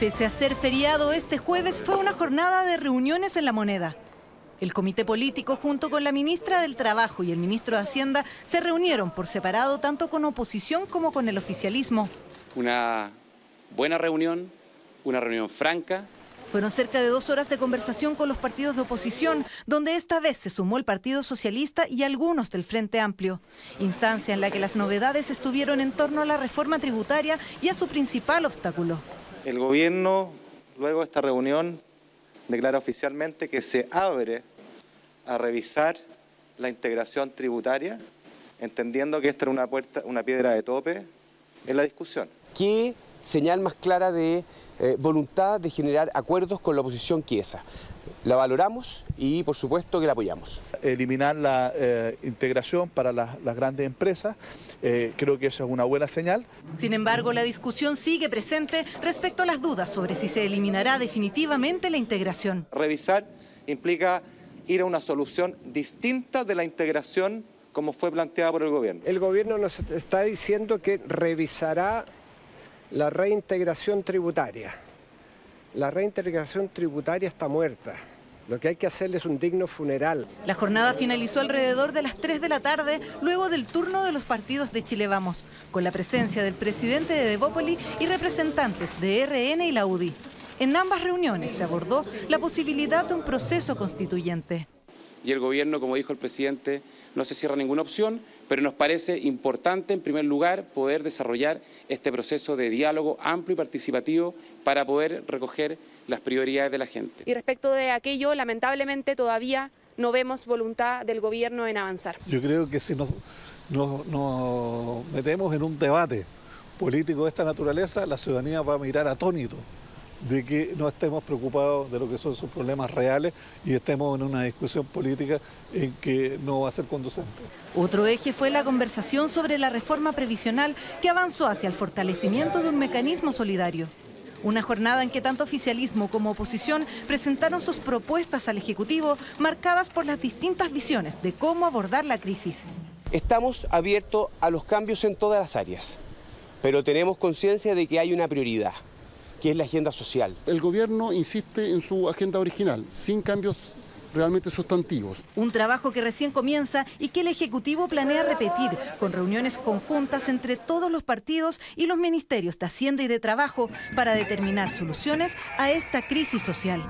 Pese a ser feriado, este jueves fue una jornada de reuniones en la moneda. El comité político, junto con la ministra del Trabajo y el ministro de Hacienda, se reunieron por separado tanto con oposición como con el oficialismo. Una buena reunión, una reunión franca. Fueron cerca de dos horas de conversación con los partidos de oposición, donde esta vez se sumó el Partido Socialista y algunos del Frente Amplio. Instancia en la que las novedades estuvieron en torno a la reforma tributaria y a su principal obstáculo. El gobierno, luego de esta reunión, declara oficialmente que se abre a revisar la integración tributaria, entendiendo que esta era una, puerta, una piedra de tope en la discusión. ¿Qué señal más clara de eh, voluntad de generar acuerdos con la oposición que esa? La valoramos y por supuesto que la apoyamos. Eliminar la eh, integración para las, las grandes empresas, eh, creo que eso es una buena señal. Sin embargo, la discusión sigue presente respecto a las dudas sobre si se eliminará definitivamente la integración. Revisar implica ir a una solución distinta de la integración como fue planteada por el gobierno. El gobierno nos está diciendo que revisará la reintegración tributaria. La reintegración tributaria está muerta. Lo que hay que hacerle es un digno funeral. La jornada finalizó alrededor de las 3 de la tarde, luego del turno de los partidos de Chile Vamos, con la presencia del presidente de Devópoli y representantes de RN y la UDI. En ambas reuniones se abordó la posibilidad de un proceso constituyente. Y el gobierno, como dijo el presidente, no se cierra ninguna opción, pero nos parece importante, en primer lugar, poder desarrollar este proceso de diálogo amplio y participativo para poder recoger las prioridades de la gente. Y respecto de aquello, lamentablemente todavía no vemos voluntad del gobierno en avanzar. Yo creo que si nos, nos, nos metemos en un debate político de esta naturaleza, la ciudadanía va a mirar atónito de que no estemos preocupados de lo que son sus problemas reales y estemos en una discusión política en que no va a ser conducente. Otro eje fue la conversación sobre la reforma previsional que avanzó hacia el fortalecimiento de un mecanismo solidario. Una jornada en que tanto oficialismo como oposición presentaron sus propuestas al Ejecutivo marcadas por las distintas visiones de cómo abordar la crisis. Estamos abiertos a los cambios en todas las áreas, pero tenemos conciencia de que hay una prioridad que es la agenda social. El gobierno insiste en su agenda original, sin cambios realmente sustantivos. Un trabajo que recién comienza y que el Ejecutivo planea repetir con reuniones conjuntas entre todos los partidos y los ministerios de Hacienda y de Trabajo para determinar soluciones a esta crisis social.